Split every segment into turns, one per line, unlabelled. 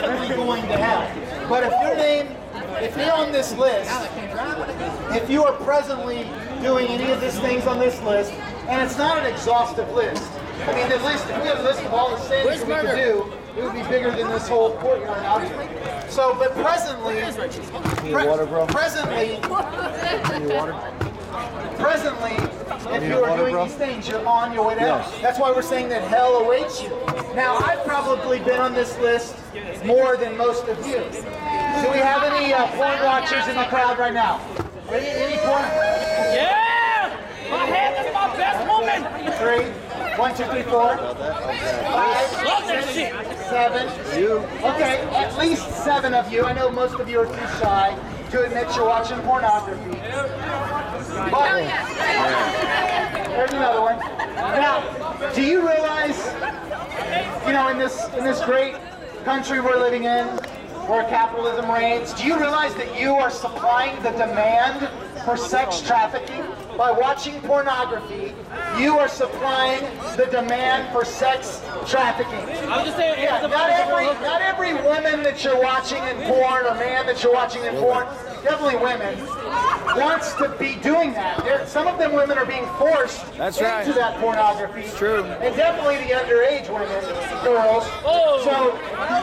definitely going to hell. But if your name, if you're on this list, if you are presently doing any of these things on this list, and it's not an exhaustive list. I mean, the list, if we had a list of all the sins
Where's
we could do, it would be bigger than this whole courtyard out So, but presently, pre-
water, bro?
presently, presently, if you are doing these things, you're on your way to hell. That's why we're saying that hell awaits you. Now, I've probably been on this list more than most of you. Do we have any uh, porn watchers in the crowd right now? Any, any porn?
Yeah! My hand is my best woman!
Three. One, two, three, four.
Love
Five. Seven.
You?
Okay, at least seven of you. I know most of you are too shy to admit you're watching pornography. But oh, there's another one. Now, do you realize, you know, in this in this great country we're living in, where capitalism reigns, do you realize that you are supplying the demand for sex trafficking? By watching pornography, you are supplying the demand for sex trafficking.
I'm just saying,
Yeah,
it's
not every not every woman that you're watching in porn or man that you're watching in porn, definitely women, wants to be doing that. There, some of them women are being forced
That's
into
right.
that pornography. It's
true.
And definitely the underage women, girls.
Oh.
So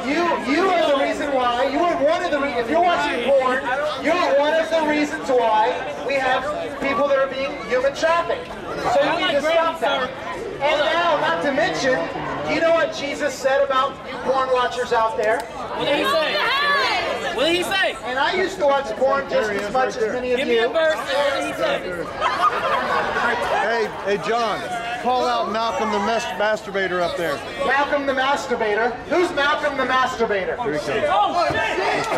you you are the reason why. You are one of the re- if you're watching porn, you're one of the reasons why we have people that are being human trafficked. So you need to stop that. And now, not to mention, do you know what Jesus said about you porn watchers out there?
What did he say? What did he say?
And I used to watch porn just as much as many of
Give me a
you.
verse. What did he say?
Hey, hey, John, call out Malcolm the mas- masturbator up there.
Malcolm the masturbator. Who's Malcolm the masturbator?
Here he comes.
Oh, shit!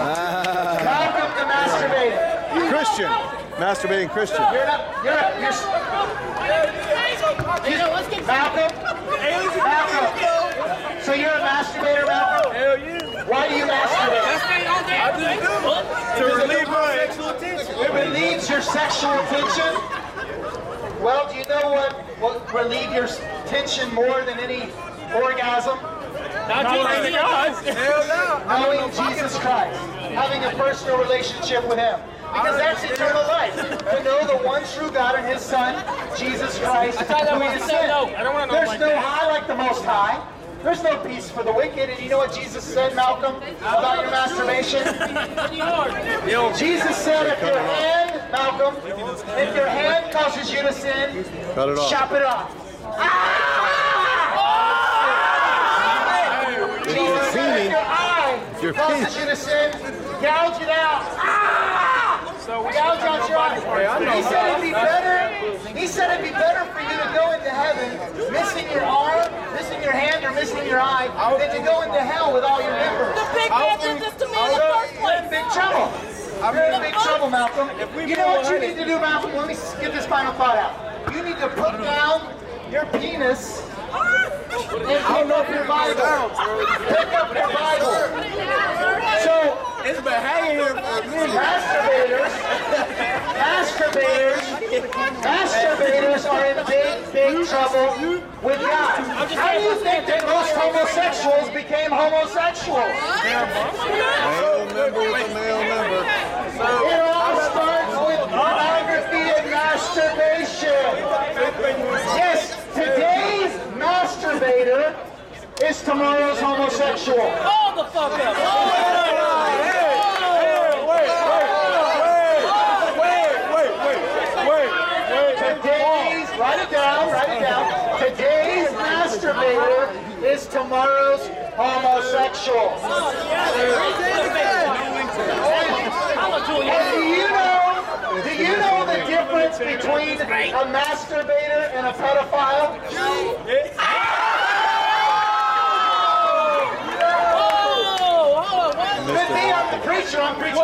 Malcolm the masturbator.
Christian, masturbating Christian.
You're not. You're. You're. Malcolm. Malcolm. So you're a masturbator, Malcolm?
Hell yeah.
Why do you masturbate?
Let's stay on that.
To relieve my
It relieves your sexual tension. Well, do you know what will relieve your tension more than any orgasm?
Not Jesus.
Hell no.
Knowing Jesus Christ, having a personal relationship with Him. Because that's eternal life. To know the one true God and His Son, Jesus Christ,
thought that
who
was
He
no. I don't wanna know
There's
like
no
that.
high like the Most High. There's no peace for the wicked. And you know what Jesus said, Malcolm, about your masturbation? Jesus said, if your hand, Malcolm, if your hand causes you to sin,
Cut it off.
chop it off. Ah! Jesus if your eye
Your
causes
penis.
you to sin, gouge it out. Ah! Gouge out your eye. He said it'd be better. He said it'd be better for you to go into heaven missing your arm, missing your hand, or missing your eye, than to go into hell with all your members.
The big man did this to me in the first place.
big trouble. You're in big trouble, Malcolm. You know what you need to do, Malcolm? Let me get this final thought out. You need to put down your penis and pick up your Bible. Pick up your Bible. So,
It's been hanging here for a minute.
masturbators, masturbators, masturbators are in big, big trouble with God. How do you think that most homosexuals became homosexuals?
Male member with a male member.
It all starts with pornography and masturbation. Yes, today's masturbator is tomorrow's homosexual.
Hold the fuck up.
Today's, write it down, write it down. Today's masturbator is tomorrow's homosexual. And do you know, do you know the difference between a masturbator and a pedophile? With me, I'm the preacher, I'm preaching.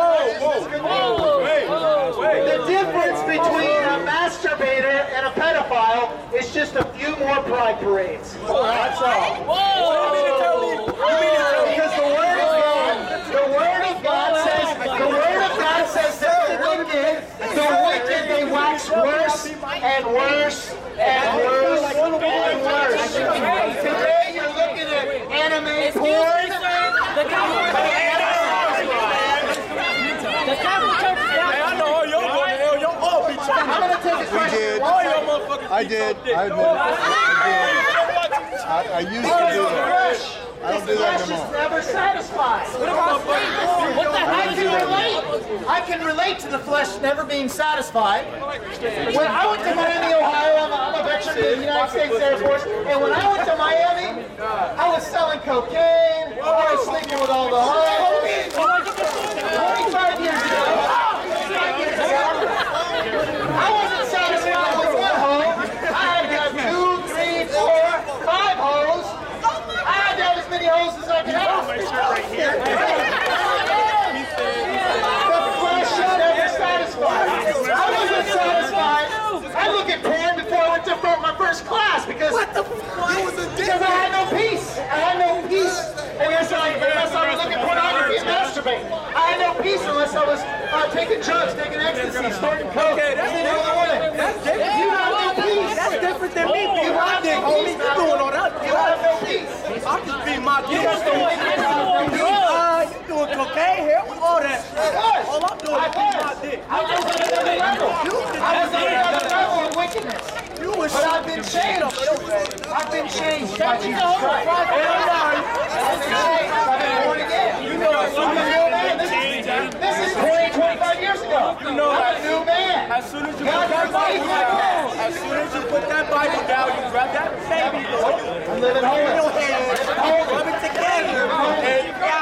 The difference between a masturbator and a pedophile is just a few more pride parades. That's all. did they wax worse and worse and worse and worse? Today you're looking at anime porn.
The
I did. I did. I did. I, I used to
Because
do
the
that.
flesh,
I don't
the
do that
flesh
no
is
more.
never satisfied.
What the hell
I can
you
relate. I can relate to the flesh never being satisfied. When I went to Miami, Ohio, I'm a, I'm a veteran of the United States Air Force, and when I went to Miami, I was selling cocaine, I was sleeping with all the hoes. 25 years ago, 25 years ago, I wasn't satisfied with one hoe. I had to have two, three, four, five hoes. I had to have as many hoes as I could have. The flesh is never satisfied. I wasn't satisfied. I look at porn before I went to fir- my first class because because I had no peace. I had no peace unless I unless I was looking at pornography and masturbating. I had no peace unless I was uh, taking drugs, taking ecstasy, snorting coke,
Okay, that's
seeing other women.
That's different.
You have no peace.
That's different than me being
You
my
have no
homie.
peace.
You doing all that?
You have no peace.
I'm just being my dick.
you just doing drugs.
You doing cocaine here? With all that.
was.
All I'm doing is being my dick.
I was level of wickedness.
You was
But I've been changed. I've been changed Jesus Christ. I've been changed. I've been born again. You know, I'm a new man. This is, this is 20, 25 years ago.
You know
I'm a new man.
As soon as you put that Bible down, as soon as you put that Bible down, you grab that baby boy,
I'm living
hand, rub it together,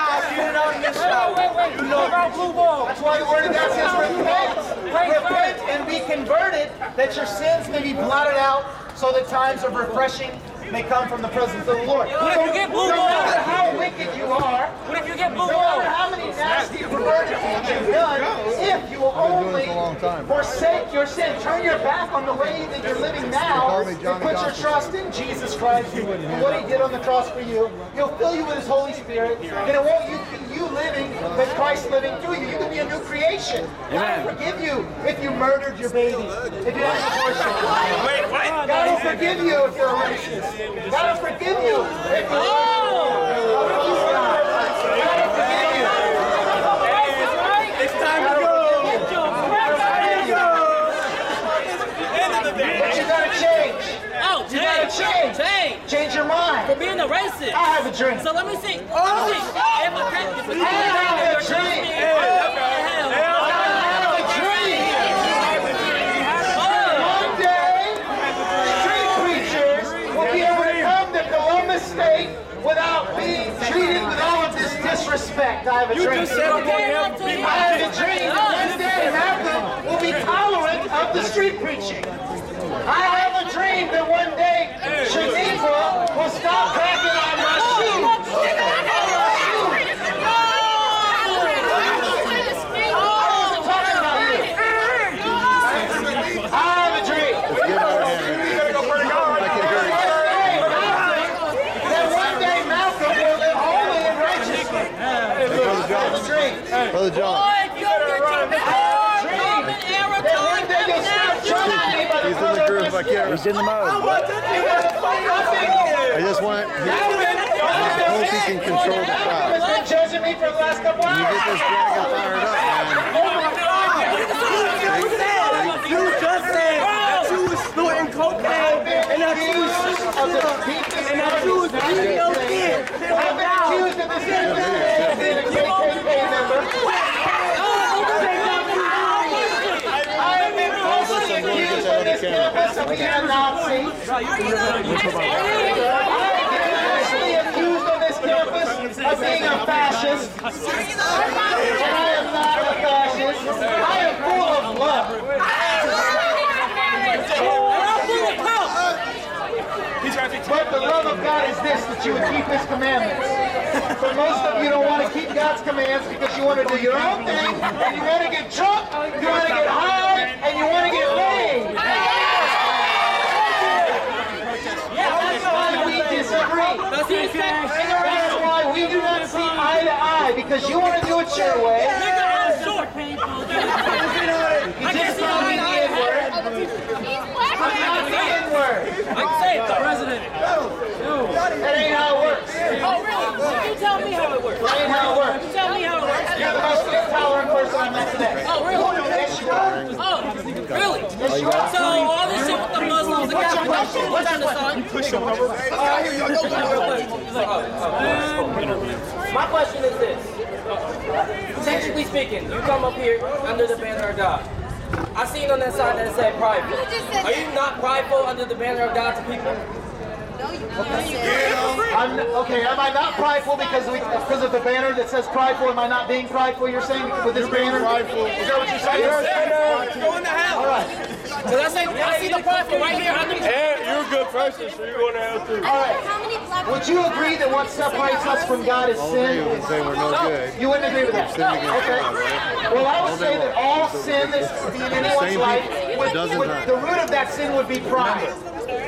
God, get it out in the shower. You know about blue ball.
That's why the word of God says repent. Repent and be converted that your sins may be blotted out so that times of refreshing may come from the presence of the Lord.
What if you get blue
no
balls?
matter how wicked you are,
What if you get blue
no matter how many nasty perverted things you've done, if you only
this a long time.
forsake your sin, turn your back on the way that you're living now, and put your trust in Jesus Christ and what He did on the cross for you, He'll fill you with His Holy Spirit, and it won't you be you living, but Christ living through you. You can be a new creation. God will forgive you if you murdered your baby, if you had an abortion.
Wait, what?
God will forgive you if you're a racist. God will forgive you if you're oh, God will forgive you.
It's time to go. Time to go. End of the day.
But you gotta change.
Oh,
You gotta
change.
change.
Change.
Change your mind.
For being a racist.
I have a drink.
So let me see. Let me see. If a Christian, if
have a
Christian,
drink.
hell.
I have a dream. One day, street preachers will be able to come to Columbus State without being treated with all of this disrespect. I have a
You
dream.
just said I'm going
up to
to
you.
I have a dream that one day Malcolm will be tolerant of the street preaching. I have a dream that one day Shaniqua will stop cracking on my shoes. On my
He's in the
of
groove.
my
I
skin.
can't.
He's in the mode.
Oh, I just want. He, I hope he can control the
Malcolm
crowd.
has been judging me for the last couple
You get this dragon fired up, man.
Oh, you just said oh. that you was snorting cocaine and that you was
of the
and that you was beating your kid.
I've been accused of this of being a KKK member. I have been falsely accused on this campus of being a Nazi. I have been accused on this campus of being a fascist. And I am not a fascist. I am full of love. But the love of God is this, that you would keep His commandments. But most of you don't want to keep God's commands because you want to do your own thing, and you want to get drunk, you want to get high, and you want to get laid. That's why we disagree.
That's what he said.
That's why we do not see eye to eye, because you want to do it your way.
Nigga, I'm short.
You just call me the N-word. I'm not the N-word.
I can say it, the president.
That ain't how it works.
Oh, really? You tell me how it works.
ain't how it works.
You tell me how it works.
You're the most intolerant person I met today.
Oh, really?
Yes, you are.
Oh, really?
Yes, you are.
So all this shit with the Muslims, the
Put your
My question is this. Technically speaking, you come up here under the banner of God. I seen on that sign that said prideful. Are you not prideful under the banner of God to people?
I'm, okay, am I not prideful because we, because of the banner that says prideful? Am I not being prideful? You're saying with this banner? Prideful. Is that what you're saying?
Go in the house.
All right.
Cause I say I see the prideful right here under the
Hey, you're a good person, so you're going to hell too.
All right.
How many black
Would you agree that what separates us from God is
All they
sin?
would say we're no good.
You wouldn't agree with that?
Sin against
Okay.
God, right?
Well, I would say that all sin that's in anyone's
Same
life, would, would- the root of that sin would be pride.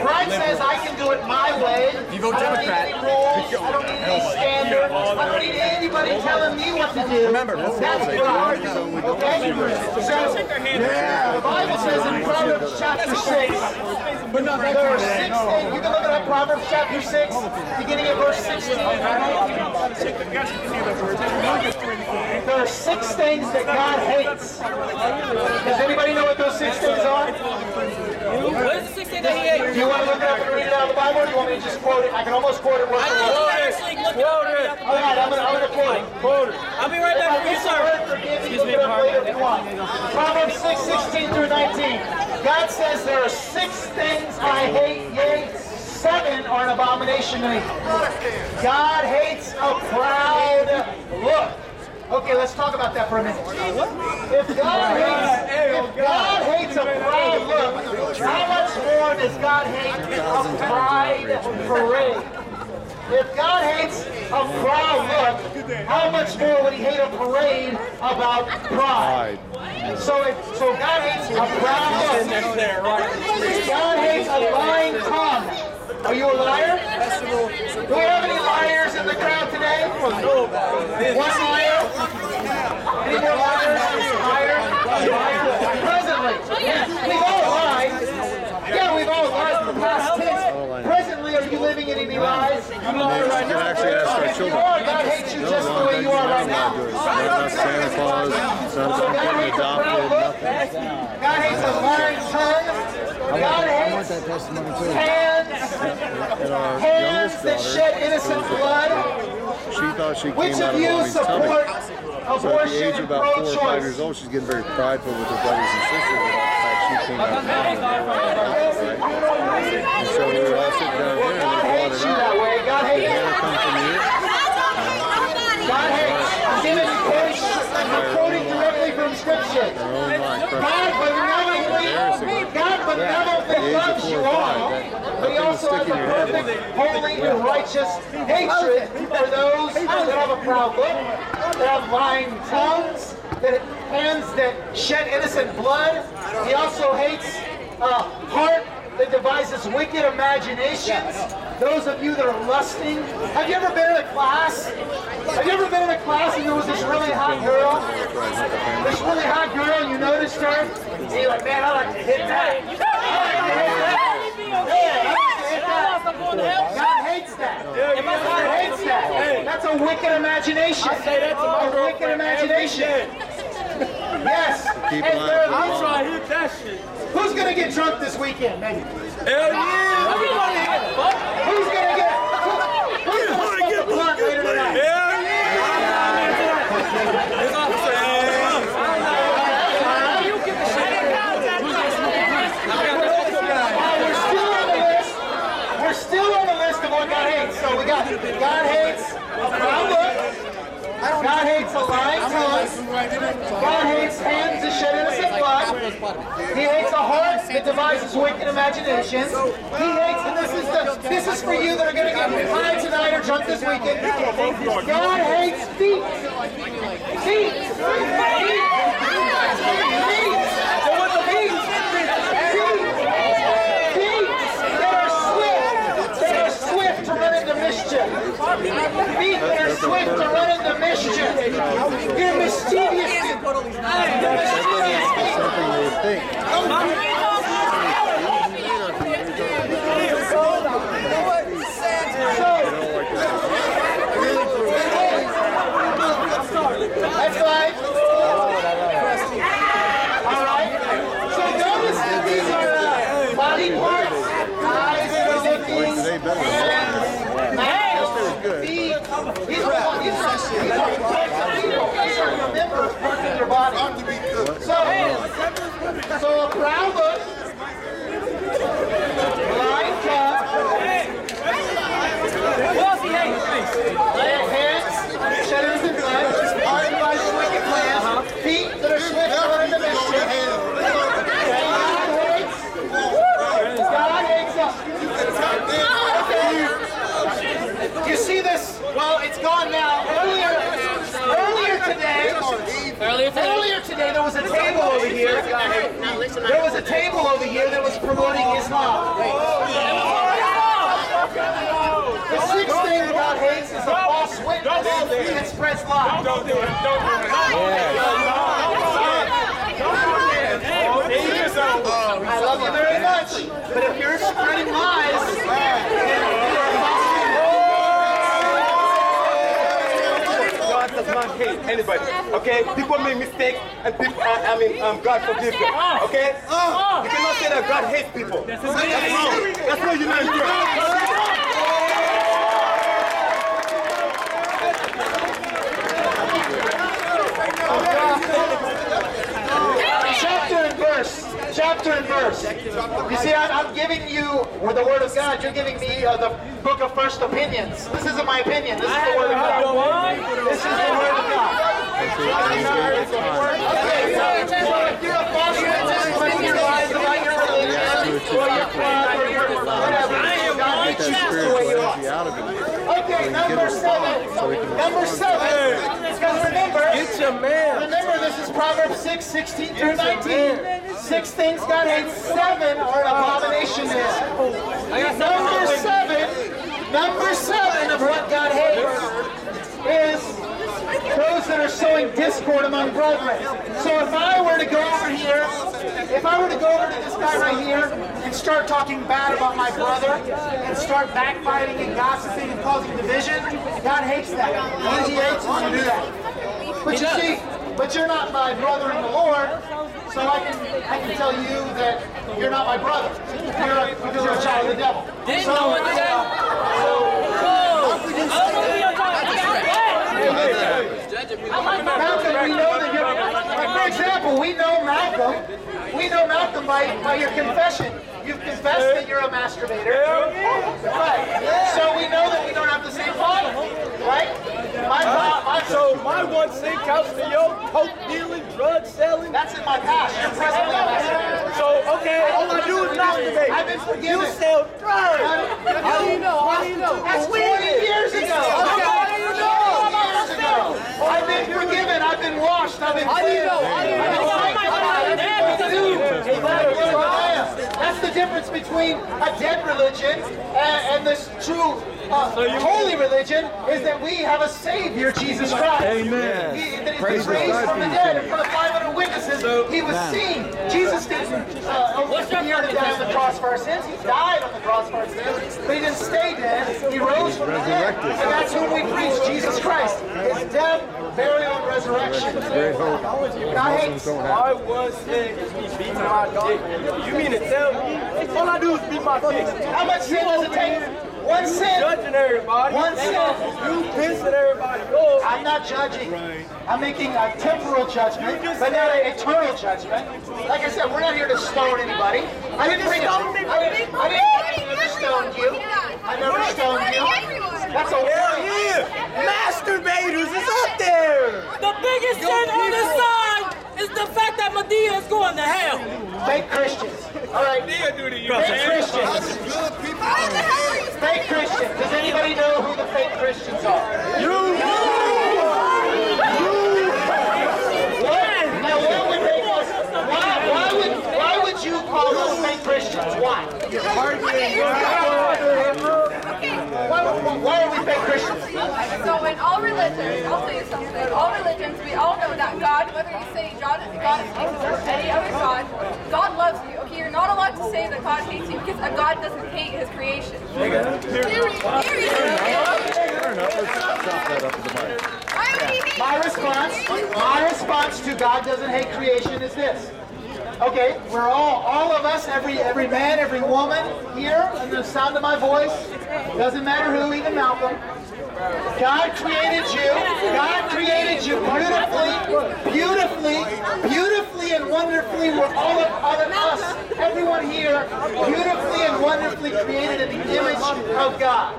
Pride says I can do it my way. You vote Democrat. I don't need any rules. I don't need any standards. I don't need anybody telling me what to do. Remember, that's pride. Okay? So, the Bible says in Proverbs chapter 6, there are six things. You can look at Proverbs chapter 6, beginning at verse 16. There are six things that God hates. Does anybody know what those six things are?
What is the 16 that he ate?
Do you want to look it up and read it out of the Bible, or do you want me to just quote it? I can almost quote it word
I
for
need you
word.
to actually look it.
All right, I'm I'm gonna quote it. Quote it.
I'll be right back for you, sir.
Excuse me, later if you want. Proverbs 6, 16 through 19. God says there are six things I hate, yea, seven are an abomination to me. God hates a proud look. Okay, let's talk about that for a minute. If God hates, if God hates a proud look, how much more does God hate a pride parade? If God hates a proud look, how much more would he hate a parade about pride?
Pride.
So, if, so God hates a proud look. God hates a lying tongue. Are you a liar? Do we have any liars in the crowd today? One liar? Any more liars? Liar? Liar? Presently. We've all lied. Yeah, we've all lied for the past tense. Presently, are you living in any lies?
You actually ask our
If you
children.
are, God hates you just the way you are right now.
Not Santa Claus, not
So God hates a proud
adopted,
look.
nothing.
God hates a lying tongue. God hates hands,
And our
hands that
daughter,
shed innocent blood.
she thought she
Which
came out
of
of
you
mommy's tummy.
support
So at the age of about four or five years old, she's getting very prideful with her brothers and sisters about the fact she came out of mommy's. Right? And so we were all sitting down here and
God
they brought
hates
it
you that
up.
way. God hates
Hannah come from here?
God hates. I'm giving you quoting, I'm quoting directly from Scripture.
Her own life.
God benevolently, Benevolently loves you all, but He also has a perfect, holy, and righteous hatred for those that have a proud look, that have lying tongues, that hands that shed innocent blood. He also hates a heart that devises wicked imaginations. Those of you that are lusting. Have you ever been in a class? Have you ever been in a class and there was this really hot girl? This really hot girl, and you noticed her? And you're like, man, I like to hit that. I like to hit that. Yeah, I like to hit that.
I'm going to.
God hates that. God hates that. That's a wicked imagination. I say that to my a wicked imagination. Yes.
Keep
And there-
I'm
long.
trying to hit that shit.
who's gonna get drunk this weekend? Maybe.
Hell yeah!
Who's gonna get? Who's gonna smoke a blunt later tonight?
Hell yeah! It's all
Uh, we're still on the list. We're still on the list of what God hates. So we got God hates a proud look. God hates a lying tongue. God hates hands that shed innocent blood. He hates a heart that devises wicked imaginations. He hates, and this is the this is for you that are going to get high tonight or drunk this weekend. God hates feet. Feet. Feet. Feet. Feet. Feet that are swift, that are swift to run into mischief. Feet are swift to run into mischief. You're mischievous.
Something they think.
So proud of table over here that was promoting Islam. The sixth thing God hates is a false witness that spreads lies.
Don't do it. Don't do it.
I love you very much, but if you're spreading lies,
God does not hate anybody. Okay? People make mistakes and people, I, I mean, um, God forgives them. Okay? You cannot say that God hates people. That's wrong. That's what you're not doing.
chapter and verse, chapter and verse. You see, I'm, I'm giving you with the Word of God. You're giving me uh, the book of first opinions. This isn't my opinion. This is the Word of God. This is the Word of God. Okay, so if you're a false witness, when you lies about your religion, or your club, or your whatever, God hates you the way you are.
out of him.
Okay, number seven. Number seven. Because remember,
Get your man.
remember this is Proverbs 6, 16 through 19. Six things God hates, seven are an abomination. Number seven, number seven of what God hates is those that are sowing discord among brethren. So if I were to go over here, if I were to go over to this guy right here and start talking bad about my brother and start backbiting and gossiping and causing division, God hates that. He hates when you do that. But you see, but you're not my brother in the Lord, so I can I can tell you that you're not my brother. You're a, because you're a child of the devil.
Didn't
So,
know what to say.
uh,
I don't know who you're talking about.
Malcolm, we know that you're. Like for example, we know Malcolm. We know Malcolm by, by your confession. You've confessed that you're a masturbator. Right. So we know that we don't have the same father. Right? My, fa- my,
So my one sin counts to your coke dealing, drug selling.
that's in my past. You're presently a masturbator.
So okay, all I do is masturbate.
I've been forgiven.
You sell drugs.
How do you know? How do you know? That's 20 years ago. How do you know? Years ago. I've been forgiven. I've been washed. I've been cleansed. I've been sanctified. I've been renewed. That's the difference between a dead religion and, and this true uh, holy religion is that we have a Savior, Jesus Christ. Amen. He, that he's been raised from the dead in front of 500 witnesses. He was seen. Jesus didn't uh, appear to die on the cross for our sins. He died on the cross for our sins, but he didn't stay dead. He rose from the dead. And that's who we preach, Jesus Christ. His death, burial, and resurrection.
Great hope.
God hates
I was sin is me beating my dick. You mean to tell me all I do is beat my dick?
How much sin does it take? One sin.
Judging everybody.
One sin.
You pissing everybody off.
I'm not judging. I'm making a temporal judgment, but not an eternal judgment. Like I said, we're not here to stone anybody. I didn't bring it. I didn't, I didn't, I never stoned you. I never stoned you. That's a
Hell
warning.
yeah! Masturbators is up there!
The biggest sin on this side is the fact that Medea is going to hell.
Fake Christians. All right. Medea do to you. Fake Christians. Fake Christians. Does anybody know who the fake Christians are? What? Now, what would they call? Why, why would why would you call those fake Christians? Why? Why, why, why are we fake Christians?
So in all religions, I'll tell you something. All religions, we all know that God, whether you say God, God is Jesus or any other God, God loves you. Okay, you're not allowed to say that God hates you because a God doesn't hate His creation. Period. Period.
Fair enough. Let's chop that up at the mic.
Why would He hate
My response, my response to God doesn't hate creation is this. Okay, we're all, all of us, every every man, every woman here, and the sound of my voice, doesn't matter who, even Malcolm. God created you. God created you beautifully, beautifully, beautifully and wonderfully. We're all of, all of us, everyone here, beautifully and wonderfully created in the image of God.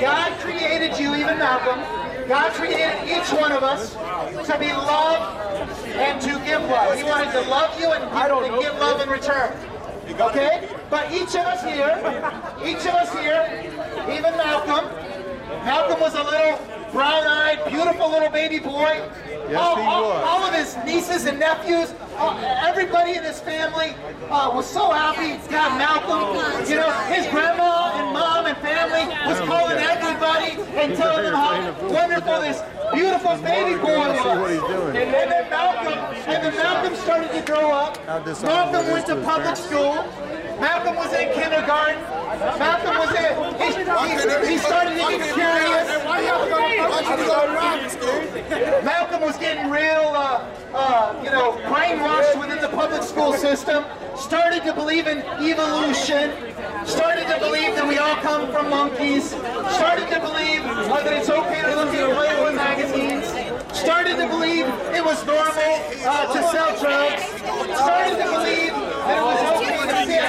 God created you, even Malcolm. God created each one of us to be loved and to give love. He wanted to love you and give, and give love in return. Okay? But each of us here, each of us here, even Malcolm, Malcolm was a little brown-eyed, beautiful little baby boy.
Yes,
all,
he
all-
was.
all of his nieces and nephews, uh, everybody in his family uh, was so happy have Malcolm. You know, his grandma and mom and family was calling everybody and telling them how wonderful this beautiful baby boy was.
See what he's doing.
And then Malcolm, and then Malcolm started to grow up. Malcolm went to public school. Malcolm was in kindergarten. Malcolm was in. He, he, he started to get curious. Malcolm was getting real, uh, uh, you know, brainwashed within the public school system. Started to believe in evolution. Started to believe that we all come from monkeys. Started to believe uh, that it's okay to look at Playboy magazines. Started to believe it was normal uh, to sell drugs. Started to believe that it was okay to sin.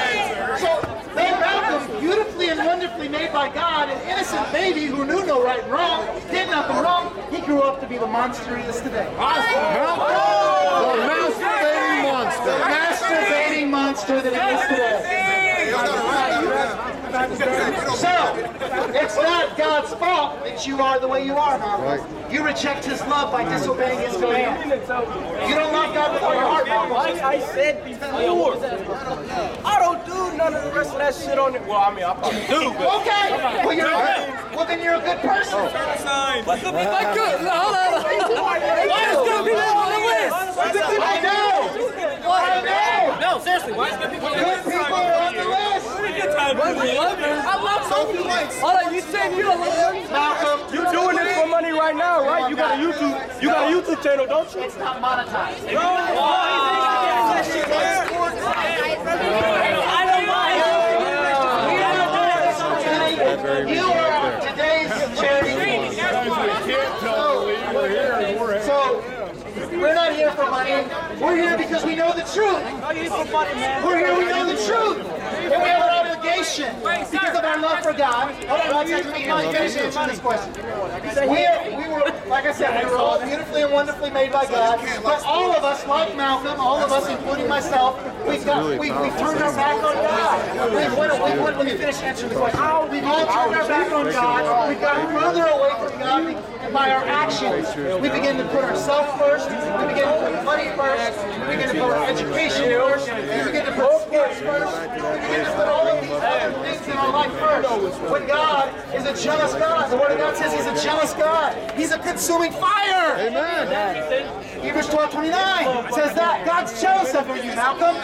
So then Malcolm, beautifully and wonderfully made by God, an innocent baby who knew no right and wrong, did nothing wrong, he grew up to be the monster he is today.
The masturbating monster.
The masturbating monster that he is today. So, it's not God's fault that you are the way you are, Malcolm. You reject his love by disobeying his command. You don't love God with all your heart, Malcolm.
Like I said before, I don't do none of the rest of that shit on it. Well, I mean, I probably do, but
Okay, well, you're well then you're a good person.
But good, but good. No, hold on. Why is good people on the list?
I know. I know.
no, seriously, why is good people
Good people are on the list.
I love Sophie. Hold on, you said you don't love her.
Malcolm,
You doing this for money right now, right? You got a YouTube, you got a YouTube channel, don't you?
it's not monetized.
I don't mind.
You are today's charity. So, we're not here for money. We're here because we know the truth. Oh, we're here, we know the truth. And we have an because of our love for God. Hold on, one second. Let me finish answering this question. We, are, we were, like I said, we were all beautifully and wonderfully made by God. But all of us, like Malcolm, all of us, including myself, we've got, we, we've turned our back on God. We've, went, we've went, let me finish answering the question. We've all turned our back on God. We've gotten further away from God and by our actions. We begin to put ourselves first. We begin to put money first. We begin to put our education first. We begin to put sports first. We begin to put all of these other things in our life first. When God is a jealous God, the Word of God says He's a jealous God. He's a consuming fire. Amen. Hebrews 12 29 says that. God's jealous of you, Malcolm.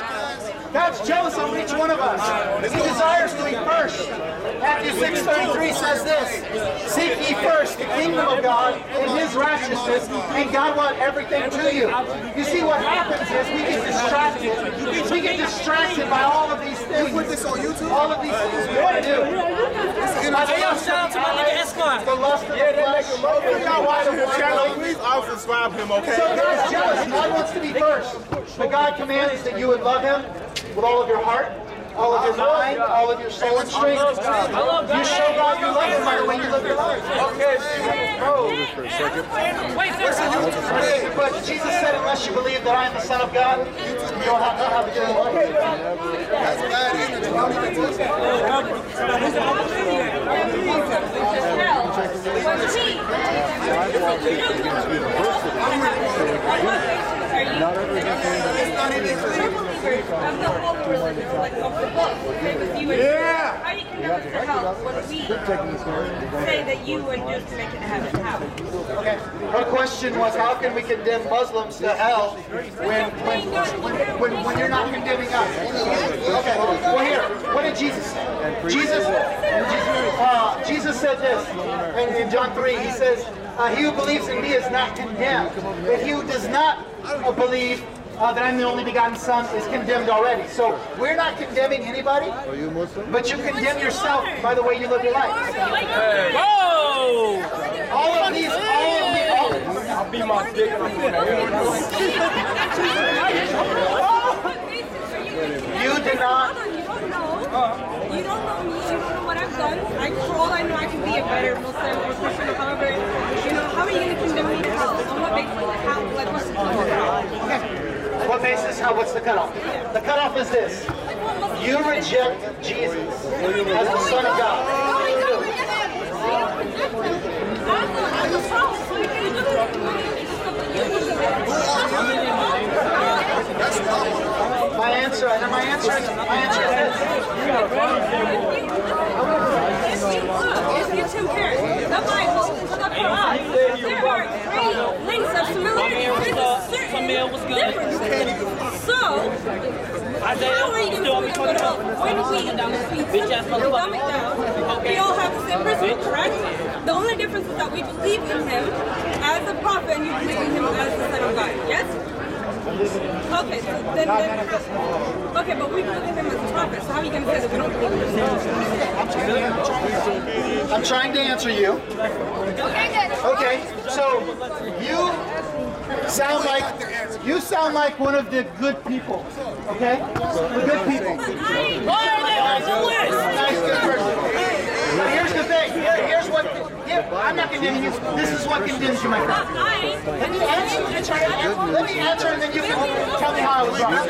God's jealous over each one of us. He desires to be first. Matthew 6.33 says this, Seek ye first the kingdom of God and His righteousness, and God will add everything to you. You see, what happens is we get distracted. We get distracted by all of these things. Put this on YouTube? All of these things we want to do.
Hey, yo, shout out to my nigga Esquire.
The lust of the flesh.
Please also subscribe him, okay?
So God's jealous. God wants to be first. But God commands that you would love Him with all of your heart, all of your mind, all of your soul and strength. You show God you love Him by the way you live your life.
For a second.
But Jesus said, unless you believe that I am the Son of God, you don't have, don't have eternal life.
Not everything
Yeah.
How you condemn us for hell when we say that you would just make it to heaven? How?
Okay. Her question was, how can we condemn Muslims to hell when when when, when, when you're not condemning us? Okay. Well, here, what did Jesus say? Jesus, uh, Jesus said this in, in John 3. He says, "He who believes in me is not condemned, but he who does not uh, believe." Uh, that I'm the only begotten Son is condemned already. So we're not condemning anybody,
Are you Muslim?
but you condemn yourself by the way you live your life.
Whoa!
All of these, all of the, all,
I'll be my dick.
you did not
You don't know. You don't know me sons. I, for all I know, I can be a better Muslim or Christian or however. You know, how are you going to condemn me to hell? On what basis? Like, how, like, what's the cutoff? Okay.
What basis? How, what's the cutoff? Yeah. The cutoff is this. You reject Jesus as the Son of God. My answer, and my answer,
my answer is. So, how are you going to go to hell when we, all have the same principle, correct? The only difference is that we believe in him as a prophet and you believe in him as the son of God, yes? Okay, okay, but we believe in him as a prophet, so how are you going to say that we don't believe in him?
I'm trying to answer you.
Okay,
so you sound like you sound like one of the good people. Okay, the good people.
Why are they on the list?
Nice, good person. But here's the thing. Here, here's I'm not condemning you. This is what condemns you, my friend. Let me answer. Let me answer, and then you can tell me how I was wrong.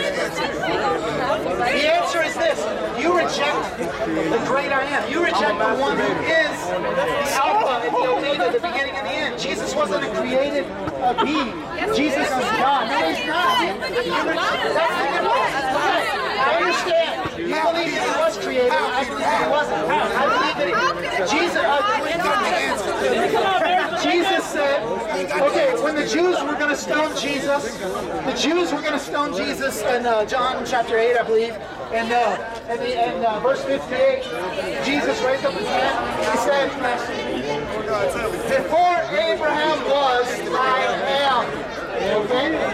The answer is this: you reject the great I am. You reject the one who is the Alpha and the Omega, the beginning and the end. Jesus wasn't a created uh, being. Jesus is God. No, he's not. That's the. I understand. You believe that he was created. I believe that he wasn't. I believe that he, Jesus. Uh, Jesus said, okay, when the Jews were going to stone Jesus, the Jews were going to stone Jesus in uh, John chapter 8, I believe, and uh, and, the, and uh, verse 58, Jesus raised up his hand. He said, before Abraham was, I am.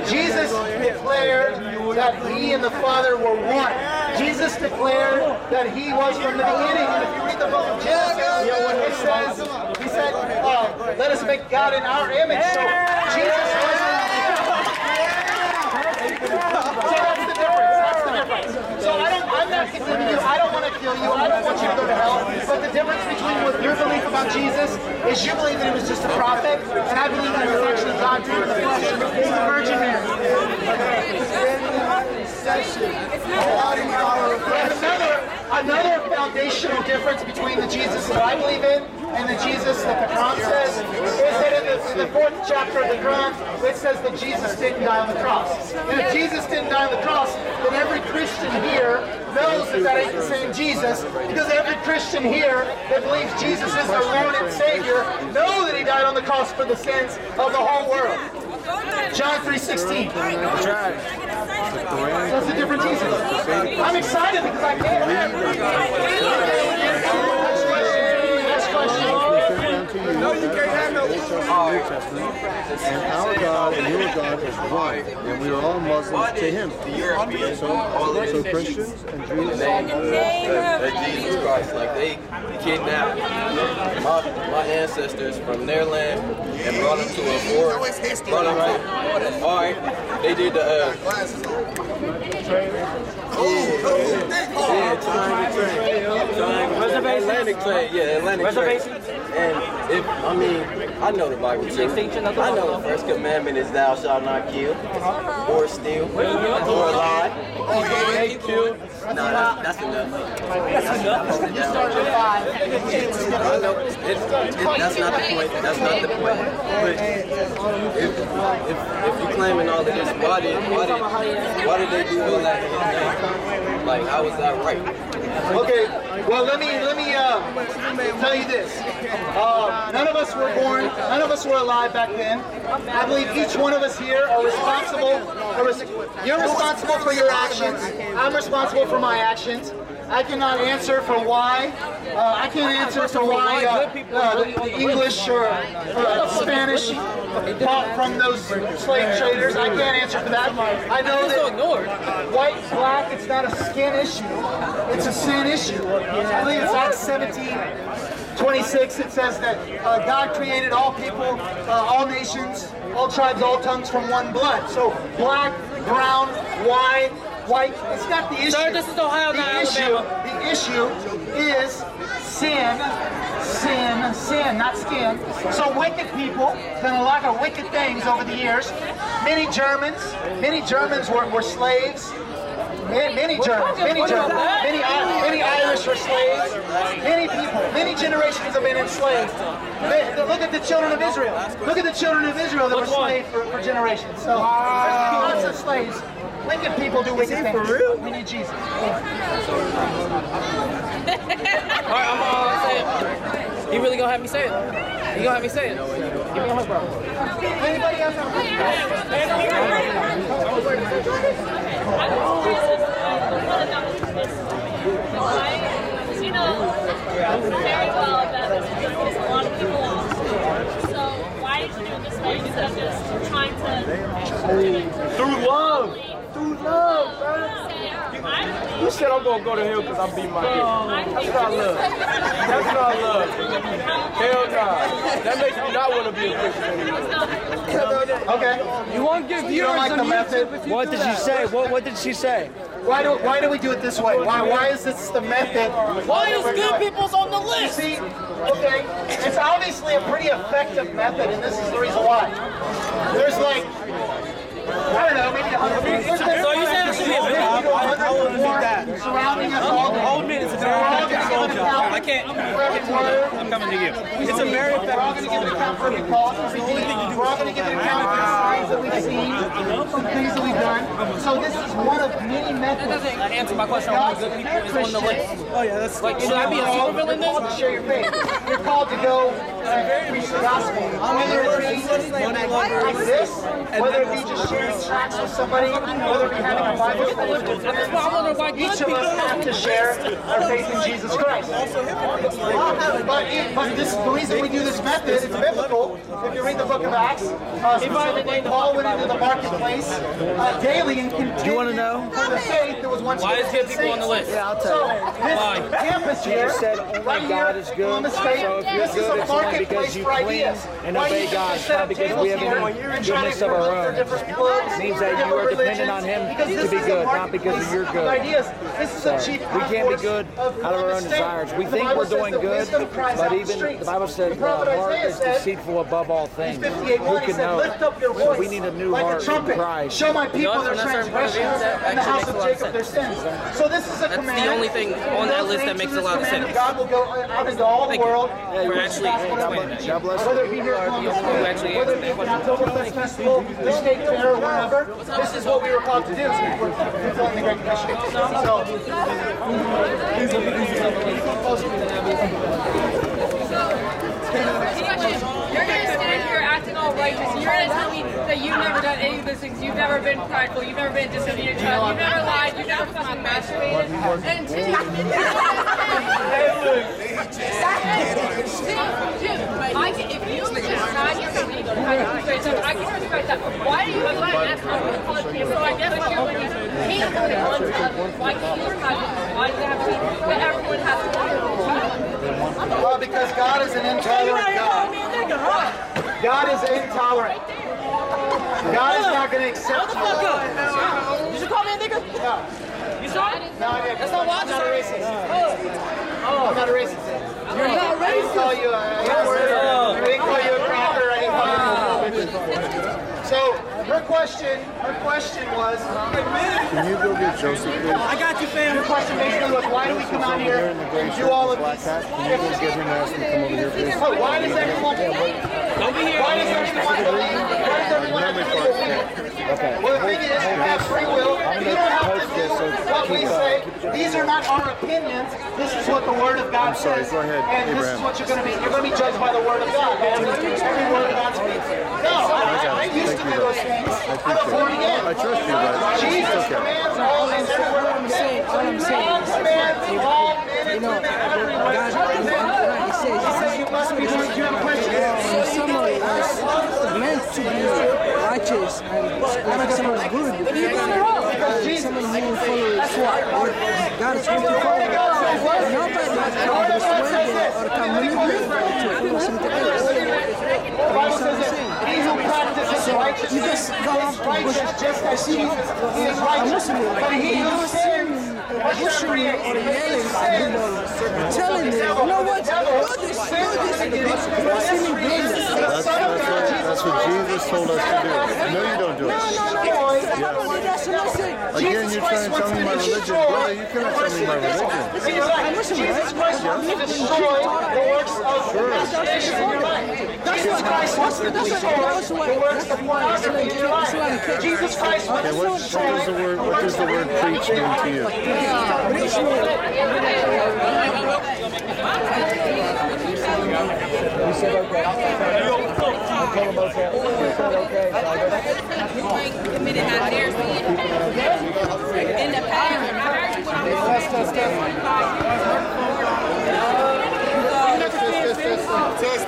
Jesus declared that he and the Father were one. Jesus declared that he was from the beginning. And if you read the book of Genesis, it says, he said, uh, let us make God in our image. So Jesus wasn't. So that's the difference. That's the difference. So I don't, I'm not condemning you. I don't want to kill you. I don't want you to go to hell. But the difference between what your belief about Jesus is you believe that he was just a prophet, and I believe that he was actually God through the flesh. The Virgin Mary. And another, another foundational difference between the Jesus that I believe in and the Jesus that the Quran says is that in the, in the fourth chapter of the Quran, it says that Jesus didn't die on the cross. And if Jesus didn't die on the cross, then every Christian here knows that that ain't the same Jesus, because every Christian here that believes Jesus is their Lord and Savior know that He died on the cross for the sins of the whole world. John 3.16. That's a different Jesus. I'm excited because I can. Next question. Next question.
No, you can't have no. New Testament, and our God and your God is one, and we are all Muslims to Him. So, so Christians and Jews.
that Jesus Christ. Like they kidnapped my, my ancestors from their land and brought them to a fort. Brought them to, all right, they did the uh, yeah, time to train. Time, Atlantic train, yeah, Atlantic
Reservation?
And if I mean, I know the Bible too. I know the first commandment is thou shalt not kill, or steal, or lie.
Hey, kill.
No, that's, that's enough. That's enough.
You started at five.
That's not the point. That's not the point. But if, if, if you're claiming all of this, why did why did why did they do all that? Like, how was that right?
Okay, well let me let me uh, tell you this. Uh, none of us were born, none of us were alive back then. I believe each one of us here are responsible. Are res- you're responsible for your actions. I'm responsible for my actions. I cannot answer for why. Uh, I can't answer for why uh, uh, the, the English or uh, Spanish bought from those slave traders. I can't answer for that. I know that white, black, it's not a skin issue. It's a sin issue. I believe it's Acts 17, 26. It says that uh, God created all people, uh, all nations, all tribes, all tongues from one blood. So black, brown, white, white, it's not the issue.
Sir, this is Ohio,
the
not
issue,
Alabama.
The issue is sin, sin, sin, not skin. So wicked people done a lot of wicked things over the years. Many Germans, many Germans were, were slaves. Many, many Germans, many Germans, many, many Irish were slaves. Many people, many generations have been enslaved. They- they- look at the children of Israel. Look at the children of Israel that were slaves for, for generations. So there's lots of slaves. Wicked people do wicked things. We need Jesus.
All right, I'm gonna say it. You really gonna have me say it? You gonna have me say it? Give me a hug, bro.
Anybody else have a
You know very well that this pisses a lot of people off. So why did you do it this way instead of just trying to
Through love. Through love, bro.
Say, I
You said I'm gonna go to hell because I'm beating my kid. That's not love. That's not love. Hell nah. That makes me not want to be a Christian anymore.
Okay.
You won't give
You don't like the method?
What did she say? What What did she say?
Why do why do we do it this way? Why why is this the method?
Why is good people's on the list?
You
list?
see, okay, it's obviously a pretty effective method, and this is the reason why. There's like, I don't know, maybe a hundred people.
So you said it should be a
a surrounding us all.
Hold me, it's a very effective soldier. I can't. I'm coming to you. It's a very
We're all going to give an account for every call we did. We're all going to give an account for the signs that we've seen, some things that we've done. So this is one of many
That
methods.
doesn't answer my question on why good people is on the list.
Oh yeah, that's
Like, should I be a supervillain
You're called to share your faith. You're called to go uh, preach the gospel. Whether it be like this, whether it be just sharing tracts with somebody, whether it be having a Bible study with your
That's why I why
Each of us have to share our faith in Jesus Christ. But, it- but this, the reason we do this method, it's biblical. If you read the book of Acts, uh, specifically, Paul went into the marketplace uh, daily and continued do
you wanna know?
for the faith. There was one
Why is good people on the list?
Yeah, I'll tell
so
you.
this
Why?
campus here,
Jesus said only
right
God
here,
is good.
Columbus State,
So if you're
this is
good,
a
it's only
marketplace
because you
for
clean
ideas.
and
Why
obey
you
God,
just set
not
up
because
tables
we have
here
any
and try to
goodness of our
promote their
own.
different clubs,
It means that
different
you are dependent
religions,
on Him
because
to
this
be
is a
good, not because
marketplace
of your
of
good.
Ideas. This is a chief
We can't be good out of our own
State.
desires. We
The
think
Bible
we're doing good, but even
streets.
the Bible says
The
the
prophet
heart
Isaiah
is
said,
deceitful above all things.
58
Who can know?
lift up your
So
voice
we need a new
like
heart
a trumpet.
in Christ.
Show my people
No,
their
that's not certain part of
transgressions and the house of
a lot
Jacob their
sense.
sins. So this is a
That's the only thing on that list that makes a lot of sense.
God will go uh, out into all the
Thank you.
world.
For actually explaining that.
God bless
Whether
you.
it be here at Columbus
actually
whether it be
answered
at the Oktoberfest Festival, the State Fair, or wherever, this is what we were called to do. Fulfilling the Great
righteous. You're gonna tell me that you've never done any of those things. You've never been prideful. You've never been disobedient child. You've never lied. You've never fucking masturbated. And dude, I can, if you just not get somebody to straight up, I can respect that. Why do you have to ask campus? So I guess if you're go to one to others, why can't you respect it? Why does it have to be that everyone has to do
well, because God is an intolerant God. God is intolerant. God is not going to accept you.
You should call me a nigga. You saw it?
No, I didn't.
That's not why I
I'm not a racist.
Oh.
I'm not a racist. You're not racist. I didn't call you a, I didn't call you a cracker. I didn't call you a So her question, her question was,
Can you go get Joseph? please?
I got you, fam.
your question basically was, why do we come out
Over
here
in the gray
and do all
with
of
black
these?
Can you go get him and ask him to come over here, please?
Oh, why does everyone?
Don't here.
Why does everyone? Why does everyone have what we do?
Okay.
Well, the thing is, you have free will. You don't have to do what we
uh,
say. These are not our opinions. This is what the Word of God
sorry,
says.
go ahead,
And this is what you're going to be. You're going to be judged by the Word of God. man. Every word of God speaks. No, I, I used to do those things. I'm a born again.
I trust you, but
Jesus
okay.
commands all everywhere.
All I'm saying, all I'm saying
God
is, you
and
know. God, God, He says,
He says you must be. Do you have a question?
when somebody is meant to be righteous and like someone good, and someone who will follow His God is going to follow. Nobody can persuade them or can manipulate them to do something else.
The Bible says that he who practices righteousness
You just go
is
up to
righteous just as Jesus he is righteous. But sins or
you yelling at you telling you, you know what, do this, do this, you're sinning greatness.
That's, that's, what, that's what Jesus told us to do. No, you don't do it.
No, no, no, no, that's
someone say,
Again, you're trying to tell me my religion. Brother, you cannot tell me my religion.
See, it's like Jesus Christ wants to destroy the works of masturbation in your life. Jesus Christ wants to destroy the works of pornography in your life. Jesus Christ wants to destroy
the word what does the word preach mean to you?
You said okay. I told him okay. You said okay. So I guess.
committed not their sin. In the past,
Test, test,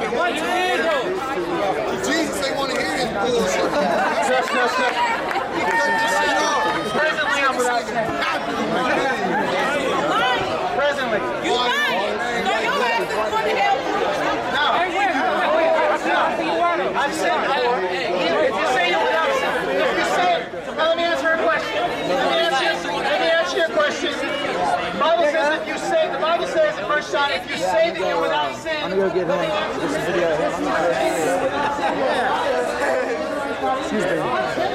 Jesus ain't want to hear this bullshit.
Trust, trust, trust. Presently, I'm without sin. Presently.
you lying. So your ass is going to hell.
No. No. I'm saying, if you say you're without sin, if you say, now let me answer a question. Let me answer, let me answer your question. The Bible says if you say, the Bible says in 1 John, if you say that you're without sin,
I'm gonna go get him. This video. Excuse me.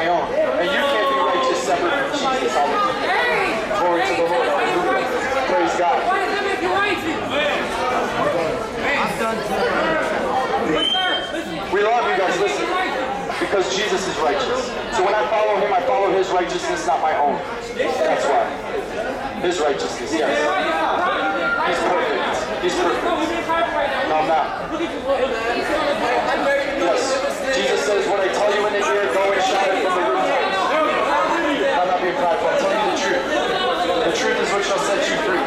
my own. And
you can't be righteous separate from Jesus. Hallelujah. Glory to the Lord. Hallelujah. Praise God. Why is if you righteous? We love you guys. Listen. Because Jesus is righteous. So when I follow him, I follow his righteousness, not my own. That's why. His righteousness, yes. He's perfect. He's perfect. No, I'm not. Yes the truth. Is what shall set you free.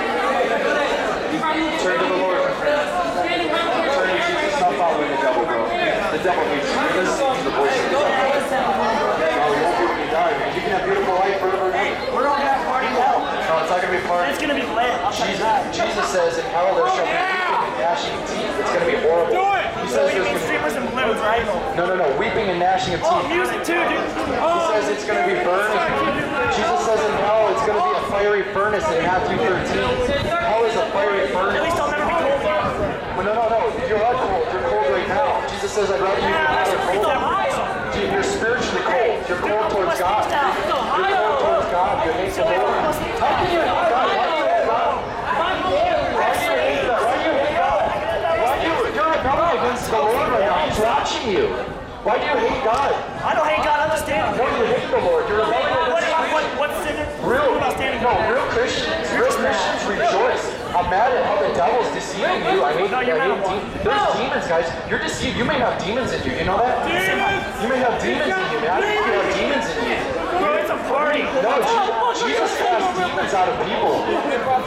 Turn to the Lord. Turn to Jesus. Stop following the devil. The devil hates. Listen to the voice you won't be when you can have beautiful life forever. We're on that party now. No, it's not going to be fun.
It's going to be lit.
Jesus, says, in hell there shall be weeping and gnashing teeth. It's going to be horrible.
Do it.
He says there's
going
to be
streamers right?
no, no, no. Weeping and gnashing of oh, teeth.
Oh, music too, dude.
He says it's going to be burning. Oh, Jesus says in hell it's going to be a fiery furnace in Matthew 13. Hell is a fiery furnace.
At least I'll never be cold.
Well, no, no, no. You are not cold. You're cold right now. Jesus says I'd rather you be or cold. Dude, you're spiritually cold. You're cold towards God. You're cold towards God. You hate the Lord. How can you hate God? Why do you hate God? Why do you hate God? Why do you hate God? Why do you, you're rebelling against the Lord right now. He's watching you. Why do you hate God?
I don't hate God. I understand.
No, you hate the Lord. You're rebelling
What,
against
what, what's sin?
Real,
standing
no, real Christians, real Christians rejoice. I'm mad at how the devil's deceiving you. I hate,
No,
I
you're
hate
mad
de- There's demons, guys. You're deceived. You may have demons in you. You know that? Demons. You may have demons in you, man. I think you have demons in you.
Bro, it's a party.
No, oh, oh, oh, Jesus, Jesus casts demons out of people.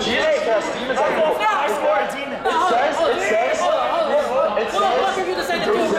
Jesus casts demons out of people.
I swore a demon.
It says, it says, it
the fuck
says,